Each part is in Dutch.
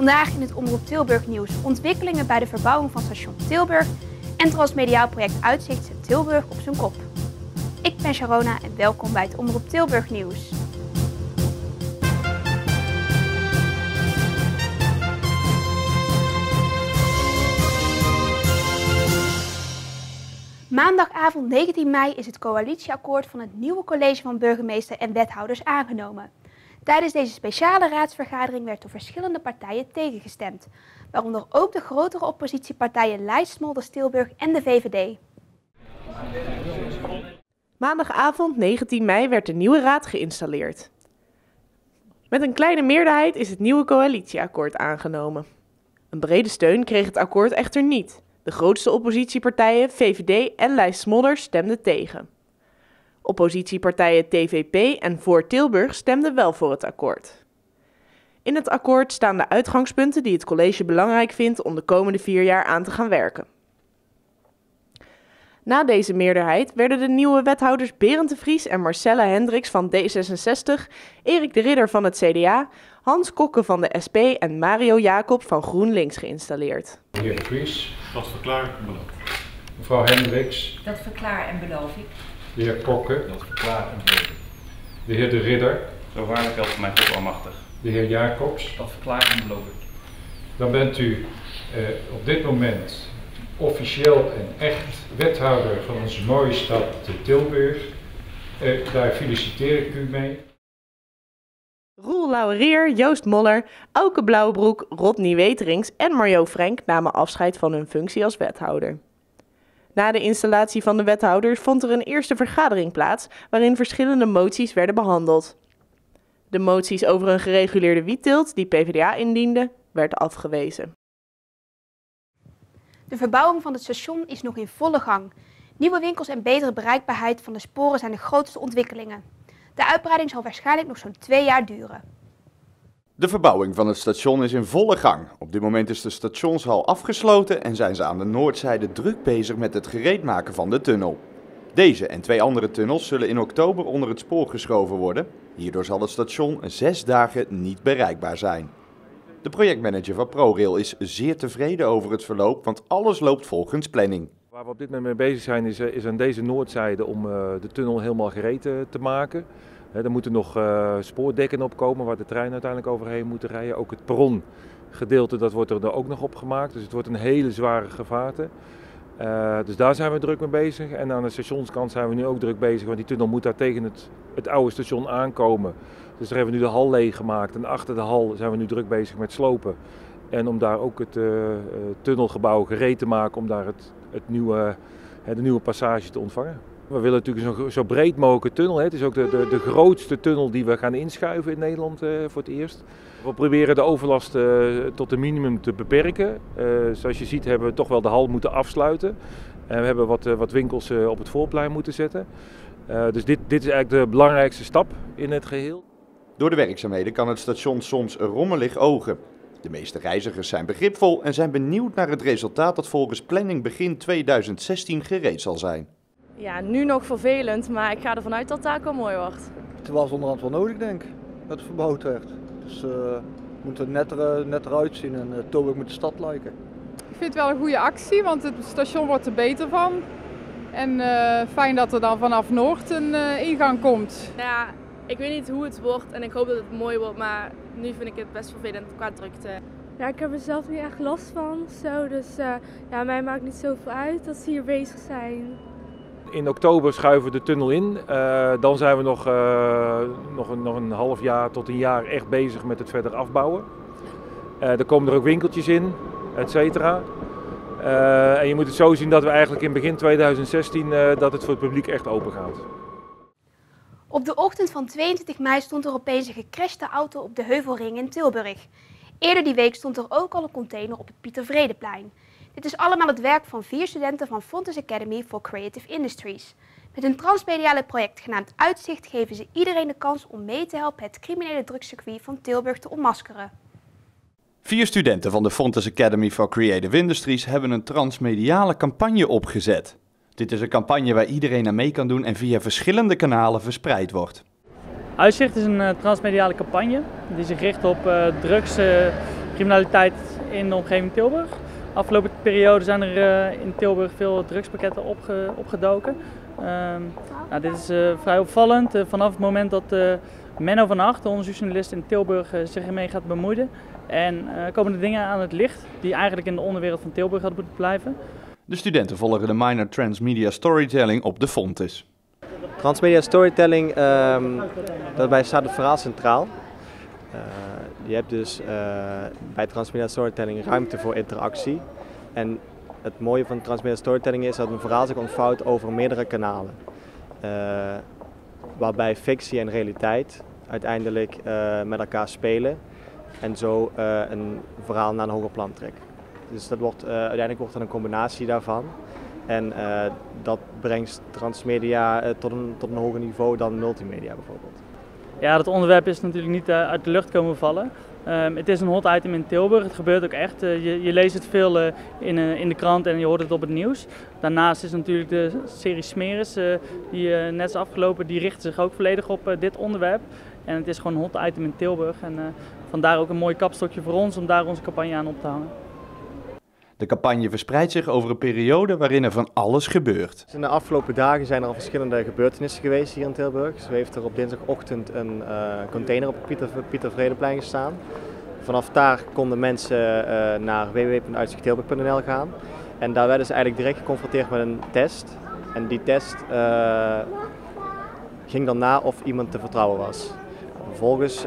Vandaag in het Omroep Tilburg nieuws ontwikkelingen bij de verbouwing van station Tilburg en transmediaal project Uitzicht zet Tilburg op zijn kop. Ik ben Sharona en welkom bij het Omroep Tilburg nieuws. Maandagavond 19 mei is het coalitieakkoord van het nieuwe college van burgemeester en wethouders aangenomen. Tijdens deze speciale raadsvergadering werd door verschillende partijen tegengestemd, waaronder ook de grotere oppositiepartijen Lijst, Molder, Stilburg en de VVD. Maandagavond 19 mei werd de nieuwe raad geïnstalleerd. Met een kleine meerderheid is het nieuwe coalitieakkoord aangenomen. Een brede steun kreeg het akkoord echter niet. De grootste oppositiepartijen, VVD en Lijst Smolder, stemden tegen. Oppositiepartijen TVP en Voor Tilburg stemden wel voor het akkoord. In het akkoord staan de uitgangspunten die het college belangrijk vindt om de komende vier jaar aan te gaan werken. Na deze meerderheid werden de nieuwe wethouders Berend de Vries en Marcella Hendricks van D66, Erik de Ridder van het CDA, Hans Kokke van de SP en Mario Jacob van GroenLinks geïnstalleerd. De heer de Vries, Dat verklaar ik en beloof. mevrouw Hendricks, Dat verklaar en beloof ik. De heer Kokke, Dat verklaar en beloof ik. de heer de Ridder, Zo waarlijk als mij God almachtig. de heer Jacobs. Dat verklaar en beloof ik. Dan bent u eh, op dit moment officieel en echt wethouder van onze mooie stad Tilburg. Eh, daar feliciteer ik u mee. Roel Lauwerier, Joost Moller, Auke Blauwbroek, Rodney Weterings en Mario Frank namen afscheid van hun functie als wethouder. Na de installatie van de wethouders vond er een eerste vergadering plaats waarin verschillende moties werden behandeld. De moties over een gereguleerde wietteelt die PvdA indiende, werd afgewezen. De verbouwing van het station is nog in volle gang. Nieuwe winkels en betere bereikbaarheid van de sporen zijn de grootste ontwikkelingen. De uitbreiding zal waarschijnlijk nog zo'n twee jaar duren. De verbouwing van het station is in volle gang. Op dit moment is de stationshal afgesloten en zijn ze aan de noordzijde druk bezig met het gereedmaken van de tunnel. Deze en twee andere tunnels zullen in oktober onder het spoor geschoven worden. Hierdoor zal het station zes dagen niet bereikbaar zijn. De projectmanager van ProRail is zeer tevreden over het verloop, want alles loopt volgens planning. Waar we op dit moment mee bezig zijn is, eh, is aan deze noordzijde om eh, de tunnel helemaal gereed eh, te maken. Er moeten nog eh, spoordekken opkomen waar de trein uiteindelijk overheen moeten rijden. Ook het perrongedeelte dat wordt er ook nog opgemaakt. Dus het wordt een hele zware gevaarte. Eh, dus daar zijn we druk mee bezig. En aan de stationskant zijn we nu ook druk bezig, want die tunnel moet daar tegen het, het oude station aankomen. Dus daar hebben we nu de hal leeg gemaakt. En achter de hal zijn we nu druk bezig met slopen. En om daar ook het eh, tunnelgebouw gereed te maken om daar het, het nieuwe, de nieuwe passage te ontvangen. We willen natuurlijk zo, zo breed mogelijk tunnel. Hè. Het is ook de, de, de grootste tunnel die we gaan inschuiven in Nederland eh, voor het eerst. We proberen de overlast eh, tot een minimum te beperken. Eh, zoals je ziet hebben we toch wel de hal moeten afsluiten. En we hebben wat, wat winkels op het voorplein moeten zetten. Dus dit, dit is eigenlijk de belangrijkste stap in het geheel. Door de werkzaamheden kan het station soms rommelig ogen. De meeste reizigers zijn begripvol en zijn benieuwd naar het resultaat dat volgens planning begin 2016 gereed zal zijn. Ja, nu nog vervelend, maar ik ga ervan uit dat het wel mooi wordt. Het was onderhand wel nodig, denk ik, dat het verbouwd werd. Dus eh, het moet er netter, eh, netter uitzien en uh, Tilburg moet de stad lijken. Ik vind het wel een goede actie, want het station wordt er beter van. En eh, fijn dat er dan vanaf Noord een eh, ingang komt. Ja, ik weet niet hoe het wordt en ik hoop dat het mooi wordt, maar nu vind ik het best vervelend qua drukte. Ja, ik heb er zelf niet echt last van, zo, dus uh, ja, mij maakt niet zoveel uit dat ze hier bezig zijn. In oktober schuiven we de tunnel in. Uh, dan zijn we nog, uh, nog, een, nog een half jaar tot een jaar echt bezig met het verder afbouwen. er komen er ook winkeltjes in, et cetera. en je moet het zo zien dat we eigenlijk in begin 2016 dat het voor het publiek echt open gaat. Op de ochtend van 22 mei stond er opeens een gecrashte auto op de Heuvelring in Tilburg. Eerder die week stond er ook al een container op het Pieter Vredeplein. Dit is allemaal het werk van vier studenten van Fontes Academy for Creative Industries. Met een transmediale project genaamd Uitzicht geven ze iedereen de kans om mee te helpen het criminele drugscircuit van Tilburg te ontmaskeren. Vier studenten van de Fontes Academy for Creative Industries hebben een transmediale campagne opgezet. Dit is een campagne waar iedereen aan mee kan doen en via verschillende kanalen verspreid wordt. Uitzicht is een uh, transmediale campagne die zich richt op uh, drugs, uh, criminaliteit in de omgeving Tilburg. Afgelopen periode zijn er in Tilburg veel drugspakketten opge, opgedoken. Ehm, nou, dit is vrij opvallend. vanaf het moment dat Menno van Acht, de onderzoeksjournalist in Tilburg, zich ermee gaat bemoeien. En komen er dingen aan het licht die eigenlijk in de onderwereld van Tilburg hadden moeten blijven. De studenten volgen de minor Transmedia Storytelling op de Fontes. Transmedia Storytelling, um, daarbij staat het verhaal centraal. Je hebt dus uh, bij Transmedia Storytelling ruimte voor interactie. En het mooie van Transmedia Storytelling is dat een verhaal zich ontvouwt over meerdere kanalen. Uh, waarbij fictie en realiteit uiteindelijk met elkaar spelen en zo een verhaal naar een hoger plan trekken. Dus dat wordt, uiteindelijk wordt het een combinatie daarvan. En dat brengt transmedia tot, een, tot een hoger niveau dan multimedia bijvoorbeeld. Ja, dat onderwerp is natuurlijk niet uh, uit de lucht komen vallen. Um, het is een hot item in Tilburg, het gebeurt ook echt. je, je, leest het veel in, in de krant en je hoort het op het nieuws. Daarnaast is natuurlijk de serie Smeris, die net is afgelopen, die richt zich ook volledig op dit onderwerp. En het is gewoon een hot item in Tilburg en vandaar ook een mooi kapstokje voor ons om daar onze campagne aan op te hangen. De campagne verspreidt zich over een periode waarin er van alles gebeurt. In de afgelopen dagen zijn er al verschillende gebeurtenissen geweest hier in Tilburg. Zo heeft er op dinsdagochtend een uh, container op het Pieter, Pieter Vredeplein gestaan. Vanaf daar konden mensen uh, naar www.uitzichttilburg.nl gaan. En daar werden ze eigenlijk direct geconfronteerd met een test. En die test uh, ging dan na of iemand te vertrouwen was. Vervolgens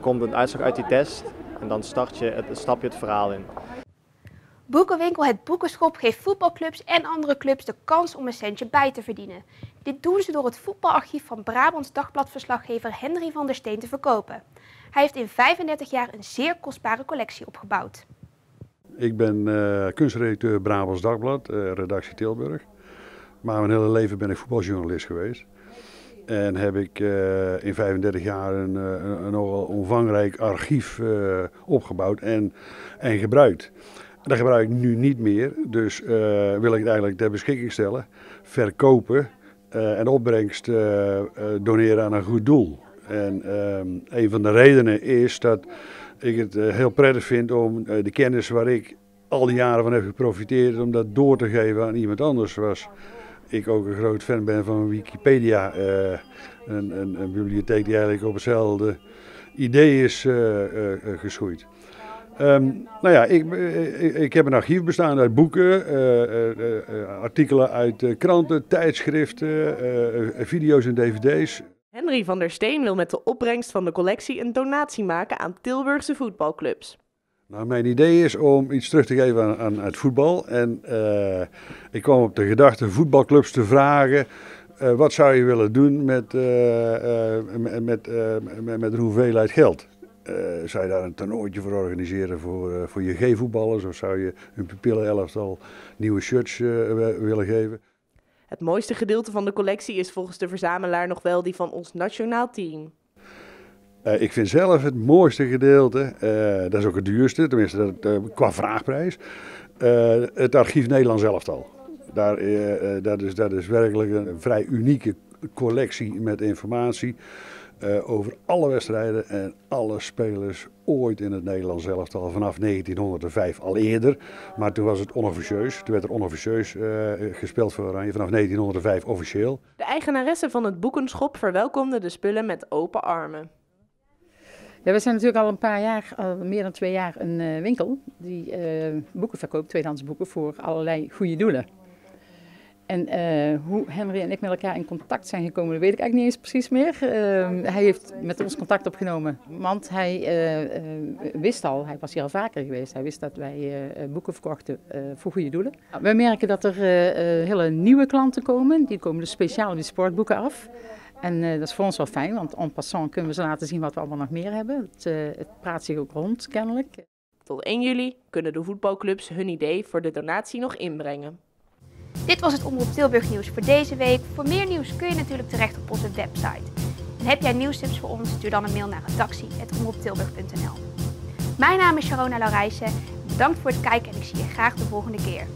komt een uitslag uit die test en dan start je, stap je het verhaal in. Boekenwinkel Het Boekenschop geeft voetbalclubs en andere clubs de kans om een centje bij te verdienen. Dit doen ze door het voetbalarchief van Brabants dagbladverslaggever Henry van der Steen te verkopen. Hij heeft in 35 jaar een zeer kostbare collectie opgebouwd. Ik ben uh, kunstredacteur Brabants Dagblad, uh, redactie Tilburg. Maar mijn hele leven ben ik voetbaljournalist geweest. En heb ik uh, in 35 jaar een, een, een nogal omvangrijk archief opgebouwd en, en gebruikt. Dat gebruik ik nu niet meer, dus uh, wil ik het eigenlijk ter beschikking stellen, verkopen uh, en opbrengst uh, doneren aan een goed doel. En ehm, een van de redenen is dat ik het heel prettig vind om de kennis waar ik al die jaren van heb geprofiteerd, om dat door te geven aan iemand anders. Zoals ik ook een groot fan ben van Wikipedia, een, een, een, bibliotheek die eigenlijk op hetzelfde idee is geschoeid. Um, nou ja, ik, ik, ik, heb een archief bestaan uit boeken, uh, uh, artikelen uit kranten, tijdschriften, video's en dvd's. Henry van der Steen wil met de opbrengst van de collectie een donatie maken aan Tilburgse voetbalclubs. Nou, mijn idee is om iets terug te geven aan, aan het voetbal. En ik kwam op de gedachte voetbalclubs te vragen wat zou je willen doen met, met, met, met, met een hoeveelheid geld. Uh, zou je daar een toernooitje voor organiseren voor, uh, voor je G-voetballers? Of zou je een pupillen elftal nieuwe shirts uh, willen geven? Het mooiste gedeelte van de collectie is volgens de verzamelaar nog wel die van ons nationaal team. ik vind zelf het mooiste gedeelte, dat is ook het duurste, tenminste dat, qua vraagprijs, het archief Nederlands elftal. Daar, dat, is, dat is werkelijk een vrij unieke collectie met informatie. Uh, over alle wedstrijden en alle spelers ooit in het Nederlands elftal vanaf 1905 al eerder. Maar toen was het onofficieus. Toen werd er onofficieus uh, gespeeld voor Oranje vanaf 1905 officieel. De eigenaresse van het boekenschop verwelkomde de spullen met open armen. Ja, we zijn natuurlijk al een paar jaar, al meer dan twee jaar, een uh, winkel die boeken verkoopt, tweedehands boeken voor allerlei goede doelen. En uh, hoe Henry en ik met elkaar in contact zijn gekomen, dat weet ik eigenlijk niet eens precies meer. Uh, hij heeft met ons contact opgenomen, want hij uh, wist al, hij was hier al vaker geweest, hij wist dat wij boeken verkochten voor goede doelen. We merken dat er hele nieuwe klanten komen, die komen dus speciaal die sportboeken af. En dat is voor ons wel fijn, want en passant kunnen we ze laten zien wat we allemaal nog meer hebben. Het, het praat zich ook rond, kennelijk. Tot 1 juli kunnen de voetbalclubs hun idee voor de donatie nog inbrengen. Dit was het Omroep Tilburg nieuws voor deze week. Voor meer nieuws kun je natuurlijk terecht op onze website. En heb jij nieuwstips voor ons, stuur dan een mail naar redactie.omroeptilburg.nl Mijn naam is Sharona Laurijsen. Bedankt voor het kijken en ik zie je graag de volgende keer.